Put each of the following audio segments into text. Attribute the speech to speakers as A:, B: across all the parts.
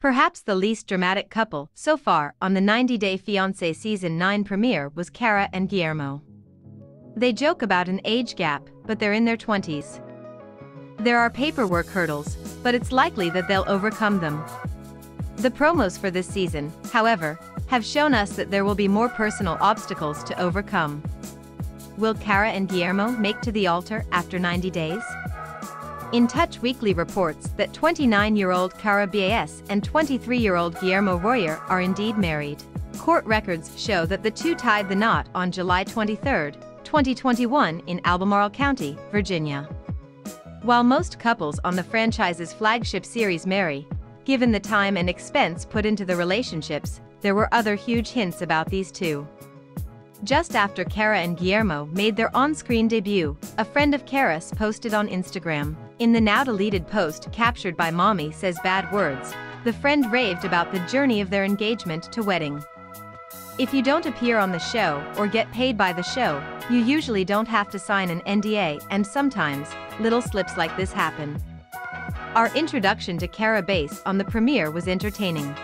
A: Perhaps the least dramatic couple so far on the 90 Day Fiancé Season 9 premiere was Kara and Guillermo. They joke about an age gap, but they're in their 20s. There are paperwork hurdles, but it's likely that they'll overcome them. The promos for this season, however, have shown us that there will be more personal obstacles to overcome. Will Kara and Guillermo make to the altar after 90 days? In Touch Weekly reports that 29-year-old Kara Bass and 23-year-old Guillermo Rojer are indeed married. Court records show that the two tied the knot on July 23, 2021 in Albemarle County, Virginia. While most couples on the franchise's flagship series marry, given the time and expense put into the relationships, there were other huge hints about these two. Just after Kara and Guillermo made their on-screen debut, a friend of Kara's posted on Instagram. In the now-deleted post captured by Mommy Says Bad Words, the friend raved about the journey of their engagement to wedding. If you don't appear on the show or get paid by the show, you usually don't have to sign an NDA and sometimes, little slips like this happen. Our introduction to Kara Bass on the premiere was entertaining.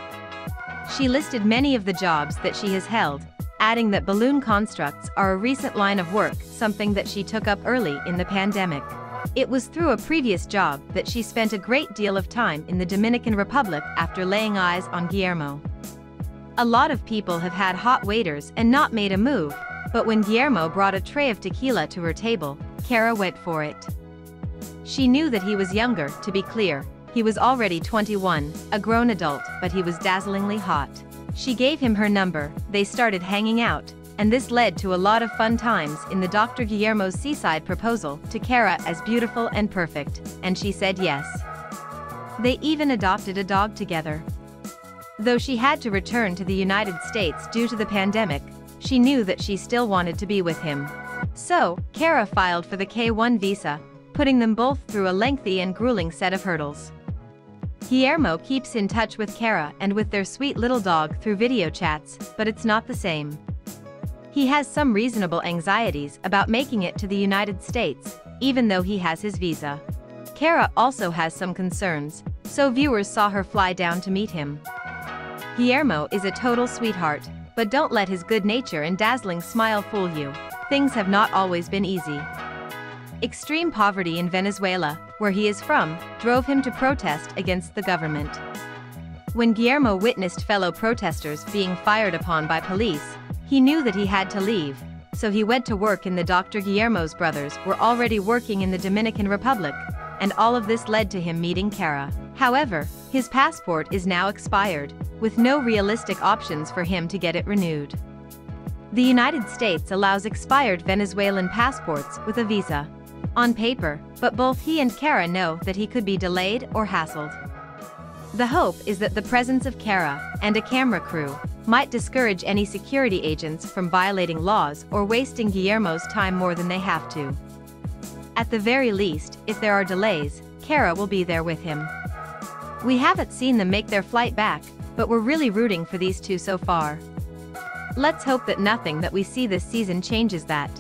A: She listed many of the jobs that she has held, adding that balloon constructs are a recent line of work, something that she took up early in the pandemic. It was through a previous job that she spent a great deal of time in the Dominican Republic after laying eyes on Guillermo. A lot of people have had hot waiters and not made a move, but when Guillermo brought a tray of tequila to her table, Kara went for it. She knew that he was younger, to be clear, he was already 21, a grown adult, but he was dazzlingly hot. She gave him her number, they started hanging out, and this led to a lot of fun times in the DR Guillermo's seaside proposal to Kara as beautiful and perfect, and she said yes. They even adopted a dog together. Though she had to return to the United States due to the pandemic, she knew that she still wanted to be with him. So, Kara filed for the K1 visa, putting them both through a lengthy and grueling set of hurdles. Guillermo keeps in touch with Kara and with their sweet little dog through video chats, but it's not the same. He has some reasonable anxieties about making it to the United States, even though he has his visa. Kara also has some concerns, so viewers saw her fly down to meet him. Guillermo is a total sweetheart, but don't let his good nature and dazzling smile fool you. Things have not always been easy. Extreme poverty in Venezuela, where he is from, drove him to protest against the government. When Guillermo witnessed fellow protesters being fired upon by police, he knew that he had to leave, so he went to work in the DR Guillermo's brothers were already working in the Dominican Republic, and all of this led to him meeting Kara. However, his passport is now expired, with no realistic options for him to get it renewed. The United States allows expired Venezuelan passports with a visa on paper, but both he and Kara know that he could be delayed or hassled. The hope is that the presence of Kara and a camera crew might discourage any security agents from violating laws or wasting Guillermo's time more than they have to. At the very least, if there are delays, Kara will be there with him. We haven't seen them make their flight back, but we're really rooting for these two so far. Let's hope that nothing that we see this season changes that.